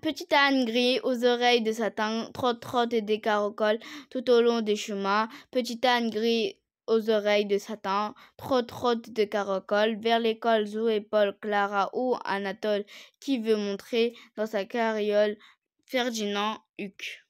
Petite Anne gris aux oreilles de satin, trotte, trotte et des caracoles tout au long des chemins. Petite Anne gris aux oreilles de satin, trotte, trotte de caracoles vers l'école Zoé, Paul, Clara ou Anatole qui veut montrer dans sa carriole Ferdinand Huc.